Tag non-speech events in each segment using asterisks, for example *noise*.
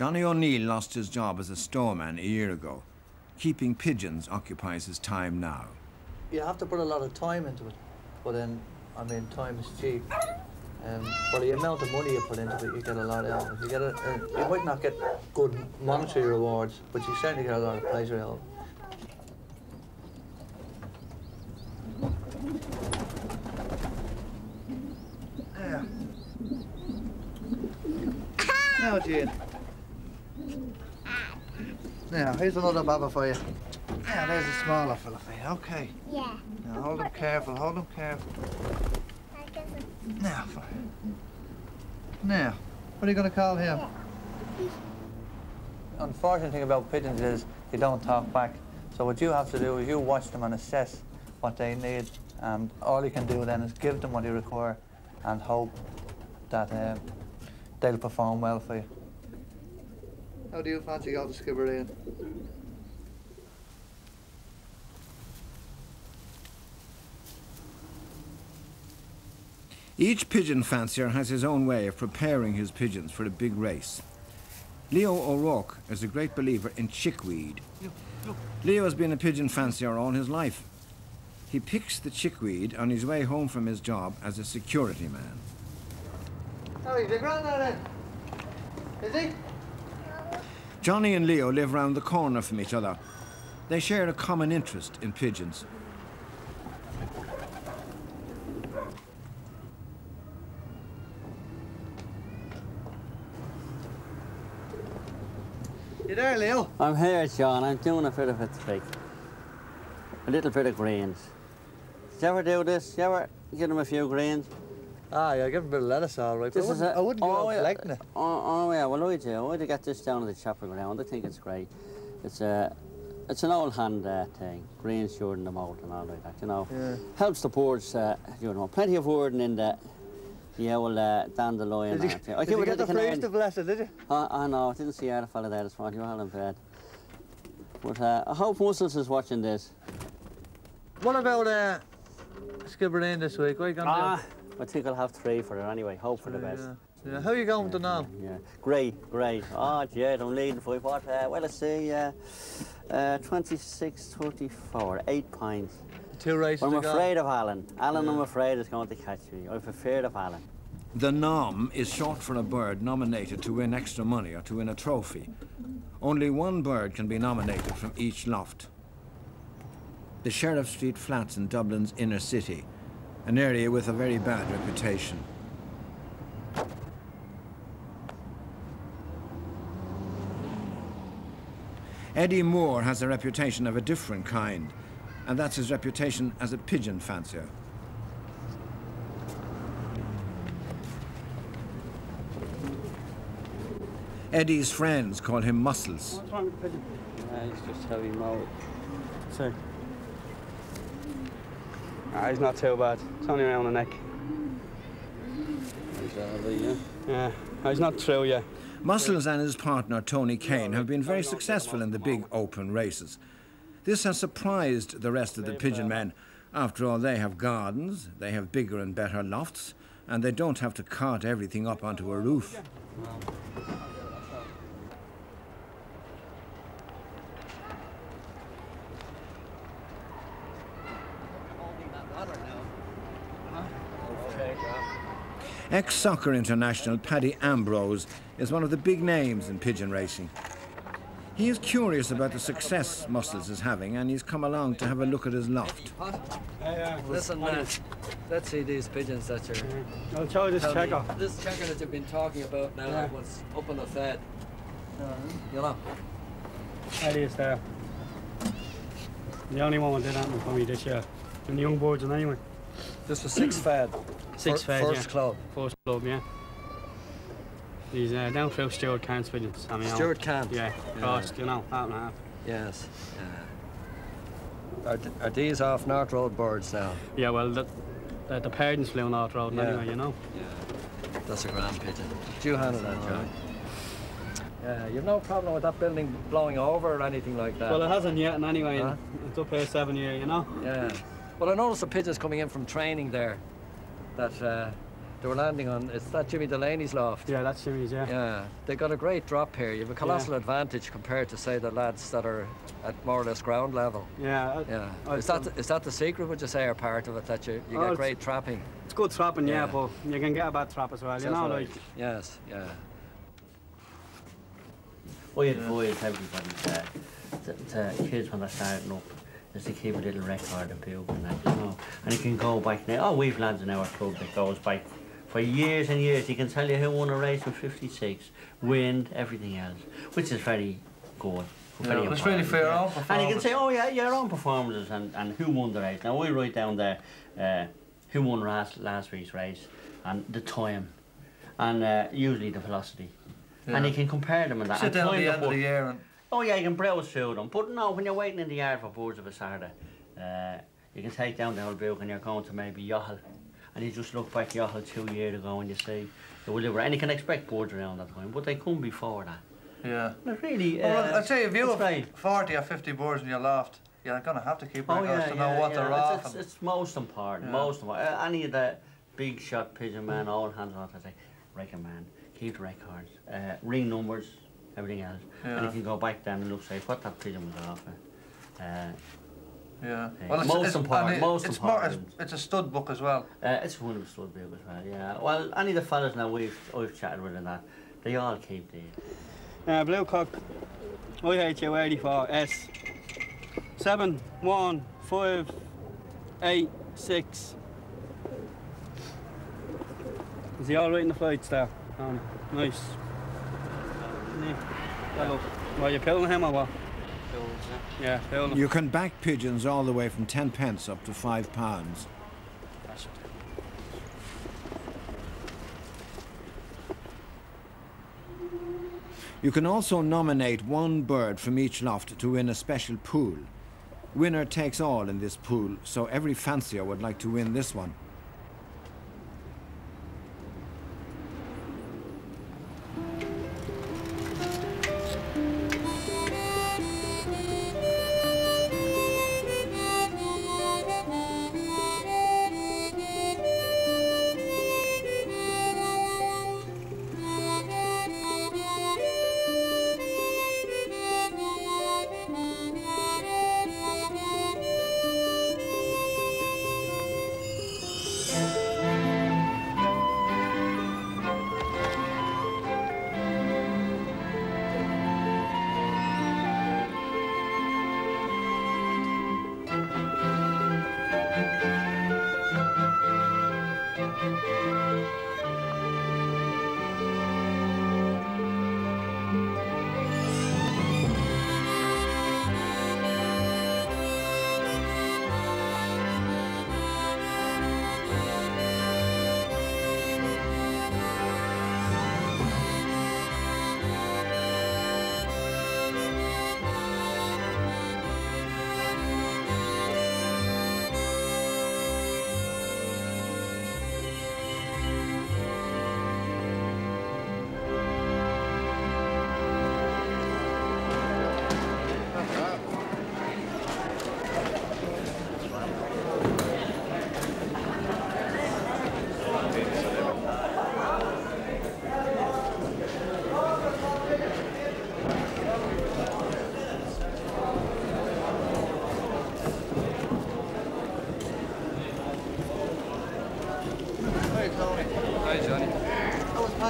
Johnny O'Neill lost his job as a storeman a year ago. Keeping pigeons occupies his time now. You have to put a lot of time into it, but then, I mean, time is cheap. Um, for the amount of money you put into it, you get a lot out of it. You get a, uh, you might not get good monetary rewards, but you certainly get a lot of pleasure out of it. Yeah. Now, Jane. Now, here's another baba for you. Now, there's a smaller fella for you. Okay. Yeah. Now, hold him careful, hold him careful. Now, for Now, what are you going to call him? The Unfortunate thing about pigeons is they don't talk back. So what you have to do is you watch them and assess what they need, and all you can do then is give them what they require and hope that um, they'll perform well for you. How do you fancy going to Skibbereen? Each pigeon fancier has his own way of preparing his pigeons for a big race. Leo O'Rourke is a great believer in chickweed. Leo has been a pigeon fancier all his life. He picks the chickweed on his way home from his job as a security man. Oh, he's a granddad then. Is he? Johnny and Leo live round the corner from each other. They share a common interest in pigeons. You there, Leo? I'm here, John. I'm doing a bit of a trick. A little bit of greens. Did you ever do this? You ever give them a few greens? Ah, yeah, give him a bit of lettuce, all right. But I wouldn't, a- I wouldn't go oh, out yeah. collecting it. Oh, oh yeah, well I do. I to get this down to the chopper ground. I think it's great. It's a, it's an old hand uh, thing. Greens during the moat and all like that, you know. Yeah. Helps the boards, uh, you know, plenty of wording in the, the old uh, dandelion. Did you, and. I did give you it get to the canary. priest to bless it, did you? I, I know, I didn't see our fella there this morning, you were all in bed. But uh, I hope Muscles is watching this. What about uh, Skibbereen this week? What are you going to Ah, I think I'll have three for her anyway, hope for the best. Yeah. Yeah. How are you going to now? Yeah, great, great. Oh, yeah, I'm leading for what? Uh, well, let's see, uh, uh, 26, 34, eight points. Two races I'm to go. afraid of Alan. Alan, I'm afraid, is going to catch me. I'm afraid of Alan. The nom is short for a bird nominated to win extra money or to win a trophy. Only one bird can be nominated from each loft. The Sheriff Street Flats in Dublin's inner city, an area with a very bad reputation. Eddie Moore has a reputation of a different kind, and that's his reputation as a pigeon fancier. Eddie's friends call him Muscles. What's wrong with the pigeon? Uh, he's just heavy mode. So. Ah, he's not too bad. It's only around the neck. Exactly, yeah. Yeah, ah, he's not through yet. Muscles and his partner Tony Kane have been very successful in the big open races. This has surprised the rest of the pigeon men. After all, they have gardens, they have bigger and better lofts, and they don't have to cart everything up onto a roof. Ex-soccer international Paddy Ambrose is one of the big names in pigeon racing. He is curious about the success Muscles is having and he's come along to have a look at his loft. Listen, man. Let's see these pigeons that you're. I'll show you this telling me. checker. This checker that you've been talking about now Yeah. was up on the fed. You know. Eddie is there. The only one that did happen for me this year. And the young birds and anyway. This was six fed. Six Fir- fed, First yeah. club. First club, yeah. He's uh, down through Stuart Cairns pigeons. I mean, Stuart Kant. Yeah, cost, you know, half and half. Yes. Yeah. Are, th- are these off North Road birds now? Yeah, well, the, the, the parents flew North Road Yeah. anyway, you know. Yeah. That's a grand pigeon. Do you handle that, John? Yeah, you've no problem with that building blowing over or anything like that. Well, it hasn't yet, and anyway, Huh? it's up here seven year, you know. Yeah. Well, I noticed the pigeons coming in from training there that uh, They were landing on, is that Jimmy Delaney's loft? Yeah, that's Jimmy's, yeah. Yeah, they got a great drop here. You have a colossal Yeah. advantage compared to, say, the lads that are at more or less ground level. Yeah. Yeah, uh, is that is that the secret? Would you say, or part of it that you, you Oh, get great trapping? It's good trapping, yeah, Yeah. but you can get a bad trap as well, you know, right. like. yes, yeah. I advise everybody to, to, to kids when they're starting up is to keep a little record of book and that, you know. And you can go back now. Oh, we've lads in our club that goes back for years and years. He can tell you who won a race in 56, wind, everything else, which is very good. very it's really for your yeah. own And you can say, oh yeah, your own performances and, and who won the race. Now we write down there uh, who won last, last week's race and the time and uh, usually the velocity. And you can compare them and that. Sit down at the end of the year and Oh yeah, you can browse through them. But no, when you're waiting in the yard for birds of a Saturday, uh, you can take down the old book and you're going to maybe Youghal. And you just look back Youghal two years ago and you see the Williver. And you can expect birds around that time, but they come before that. yeah. But really, uh, Well, I'd say if you have great. 40 or 50 birds in your loft, you're going to have to keep Oh records yeah, to know yeah, what yeah. they're it's, off. It's, it's most important, most important. Uh, any of the big shot pigeon man, all hands on, I say, reckon man, keep records, uh, ring numbers, everything else. And Yeah. you can go back then and look, say, what that pigeon was off. Uh, yeah. Yeah. Most important, and most it's More, important. it's, it's a stud book as well. Uh, it's one of the stud big as well, yeah. Well, any of the fellas now we've I've chatted with and that, they all keep the. Uh, Blue Cock, IHU 84 S. 7, 1, 5, 8, 6. Is he alright in the flights there? Um, nice. Yeah. Well, you pilling him or what? Yeah, pilling him. You can back pigeons all the way from 10 pence up to 5 pounds. You can also nominate one bird from each loft to win a special pool. Winner takes all in this pool, so every fancier would like to win this one.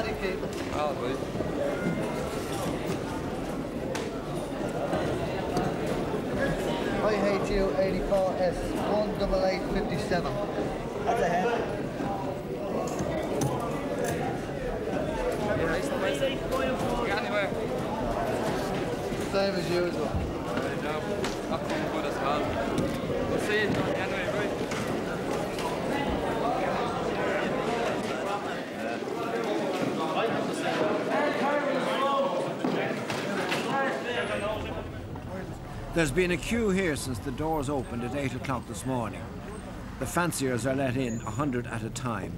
How was Paddy keeping? Oh, good. IHU 84S 18857. That's a head. Same as usual. not coming good as well. We'll see you, Johnny, anyway, right? There's been a queue here since the doors opened at 8 o'clock this morning. The fanciers are let in a hundred at a time.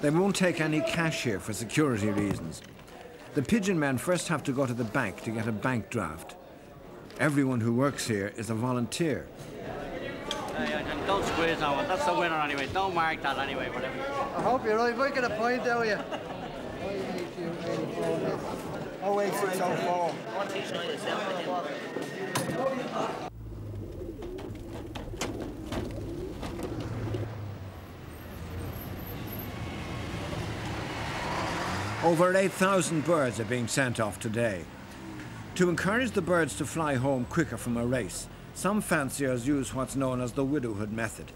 They won't take any cash here for security reasons. The pigeon men first have to go to the bank to get a bank draft. Everyone who works here is a volunteer. Don't squeeze that one. That's the winner anyway. Don't mark that anyway, whatever. I hope you're right. Might get a point out of you. *laughs* 08604. Over 8,000 birds are being sent off today. To encourage the birds to fly home quicker from a race, some fanciers use what's known as the widowhood method.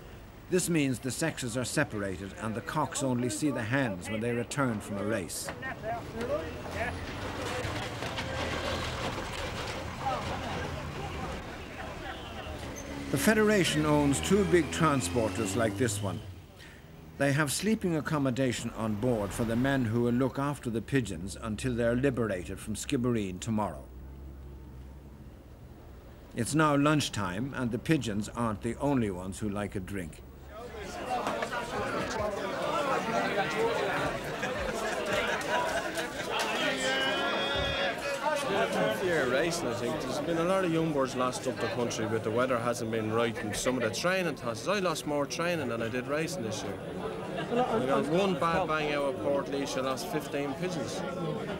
This means the sexes are separated and the cocks only see the hens when they return from a race. The Federation owns two big transporters like this one. They have sleeping accommodation on board for the men who will look after the pigeons until they're liberated from Skibbereen tomorrow. It's now lunchtime, and the pigeons aren't the only ones who like a drink. Year I think. There's been a lot of young birds lost up the country, but the weather hasn't been right, and some of the training tasks. I lost more training than I did racing this year. I got one bad bang out of Port I lost 15 pigeons.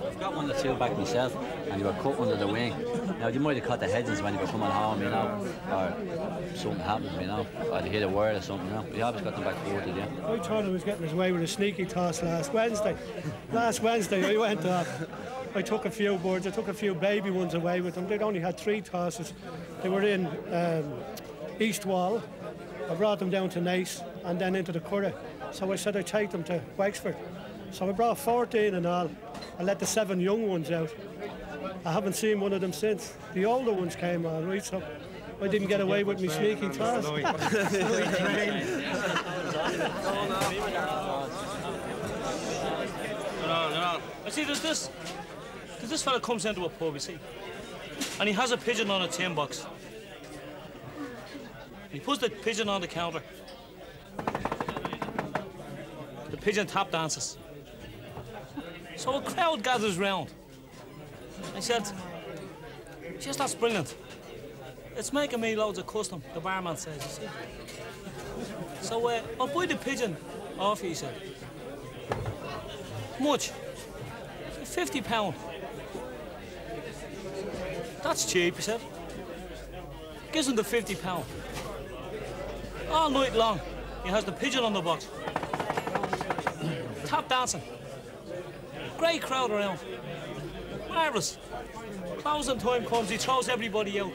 I've got one or two back myself, and they were cut under the wing. Now, you might have cut the heads when you were coming home, you know, or something happened, you know, or they hit a word or something, you know. You always got them back forward, yeah. I thought he was getting his way with a sneaky toss last Wednesday. last Wednesday, I went off. I took a few birds, I took a few baby ones away with them. They'd only had three tosses. They were in um, East Wall. I brought them down to Naas and then into the Curragh. So I said I'd take them to Wexford. So I brought 14 and all. I let the seven young ones out. I haven't seen one of them since. The older ones came all right, so I didn't get away with me sneaky toss. No, no, no. I see, there's this. There's this fella comes into a pub, you see, and he has a pigeon on a tin box. He puts the pigeon on the counter. The pigeon tap dances. So a crowd gathers round. I said, just that's brilliant. It's making me loads of custom, the barman says, you see. So uh, I'll buy the pigeon off you, he said. Much? 50 pound. That's cheap, he said. Gives him the 50 pound. Ah, All night long, he has the pigeon on the box. Tap dancing. Great crowd around. Marvellous. Closing time comes, he throws everybody out.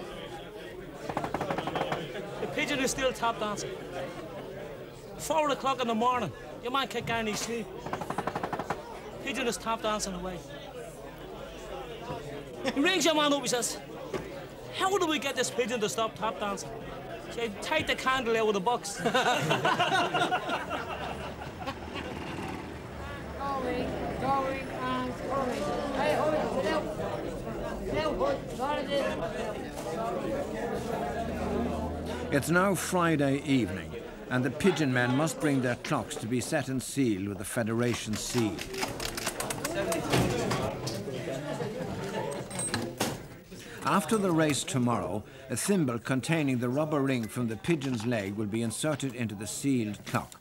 The pigeon is still tap dancing. Four o'clock in the morning, your man can't any sleep. Pigeon is tap dancing away. *laughs* He rings your man up, he says, How do we get this pigeon to stop tap dancing? He said, Take the candle out of the box. *laughs* Going, going, and going. Hey, hold it, now. Now, hold, it. It's now Friday evening, and the pigeon men must bring their clocks to be set and sealed with the Federation seal. After the race tomorrow, a thimble containing the rubber ring from the pigeon's leg will be inserted into the sealed clock.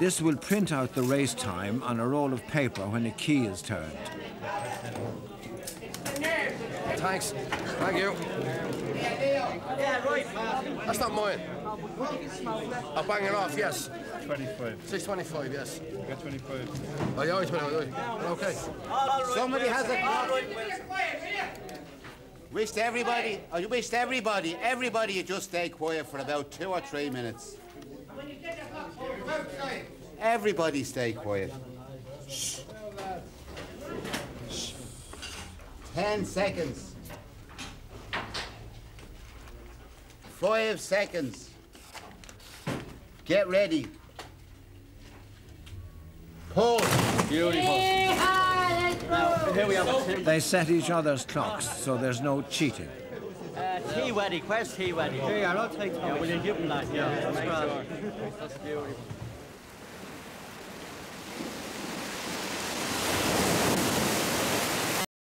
This will print out the race time on a roll of paper when a key is turned. Thanks. Thank you. Yeah, right. That's not mine. I'll bang it off, yes. 25. 625, yes. I got 25. Oh, you always 25. Okay. Somebody has a Wish everybody, uh, I wish everybody, everybody you just stay quiet for about two or three minutes. Everybody stay quiet. Shh. Shh. Ten seconds. Five seconds. Get ready. Pause. Beautiful. Have They set each other's clocks, so there's no cheating. uh, tea weddy. Where's tea weddy? Yeah, I'll take Yeah, will you give him that? Yeah, that's grand. That's beautiful.